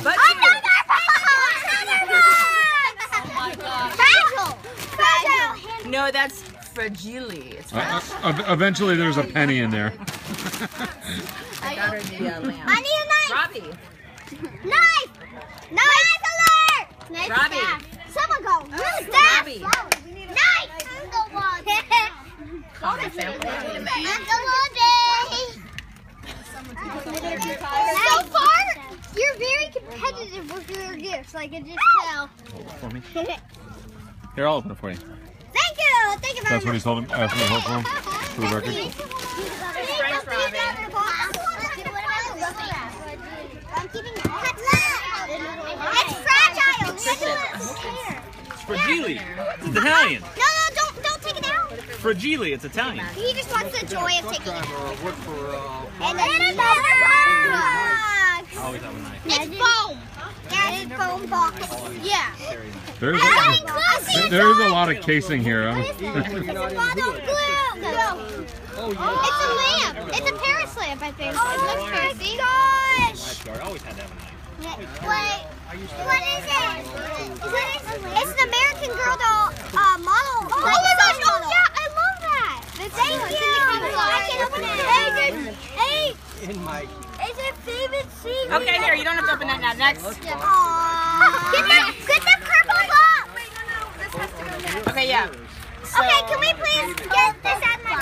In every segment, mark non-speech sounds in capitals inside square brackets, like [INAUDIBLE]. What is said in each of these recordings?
penny. But Another [LAUGHS] box! Fragile! Fragile! no, that's fragile. It's Uh, uh, eventually, there's a penny in there. [LAUGHS] I got her the. I need a knife! Robbie. Knife! Knife alert! Knife Robbie. fast. Someone go really fast. Robbie. Knife! Common sample. So far, you're very competitive with your gifts. I can just tell. For me. [LAUGHS] Here, I'll open it for you. Thank you. Thank you very That's what much. he's holding. Asking me to hold for him. For the record. I'm keeping it. It's fragile. It's fragile. It's Italian. No, no, don't, don't take it out. Fragile. It's Italian. He just wants the joy of taking it. Work for, uh, And then another box. Always have a knife. It's foam. Yeah, it's foam box. Yeah. There's I a, think there- there's a lot of casing here. I'm- [LAUGHS] It's a bottle of glue. No. It's a lamp. It's a Paris lamp, I think. Oh my gosh. Lifeguard always had to have a knife. Wait. What is it? What is it? It's an American Girl doll uh, model. Oh, my gosh. Oh, yeah. I love that. Thank you. I can open it. Hey, hey. in my It's a favorite secret. Okay, here, you don't have to open that now. Next. Aww. Get the, get the purple box. Okay, yeah. So, Okay, can we please get this out of my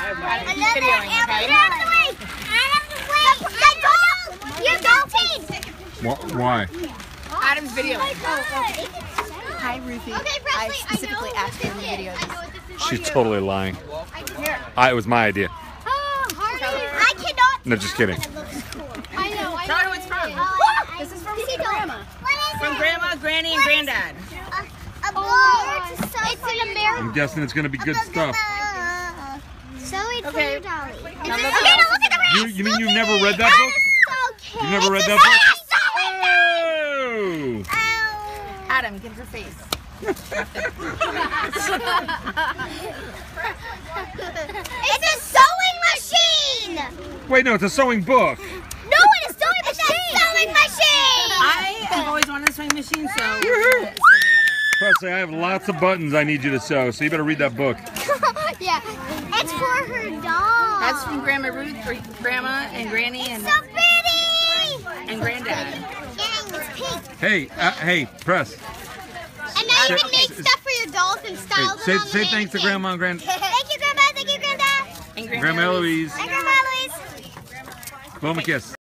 Keep another videoing, amber? okay? Get out of the way. Out of the way. The doll. Your doll team. Wh- Why? Adam's video. Oh oh, Hi, Ruthie. Okay, Presley, I specifically asked her in the video. She's totally lying. I, it was my idea. Oh, Hardy. I cannot. No, just kidding. It looks cool. I know. I Tell her who it's from. This is from Grandma. What is From it? Grandma, Granny, and Granddad. A, a board. It's, an American. I'm guessing it's gonna be good stuff. So it's Okay. for your dolly. Okay, now look at the You, rest. you mean you've never read that book? So. You've never read It's that a book? sewing oh. oh! Adam, give her face. [LAUGHS] It's a sewing machine. Wait, no, it's a sewing book. No, it's a sewing machine. It's a sewing machine. I have always wanted a sewing machine, so. [LAUGHS] Presley, I have lots of buttons I need you to sew, so you better read that book. [LAUGHS] yeah, it's for her doll. That's from Grandma Ruth, or Grandma, and Granny, and, so pretty. and Granddad. Dang, it's pink. Hey, uh, hey, Press. And now you Say- can make stuff for your dolls and Hey, style say, them on say thanks to. Grandma and Grand, [LAUGHS] Thank you, Grandma. Thank you, Granddad. And Grandma Grandma Eloise. And Grandma Louise. Blow 'em a kiss.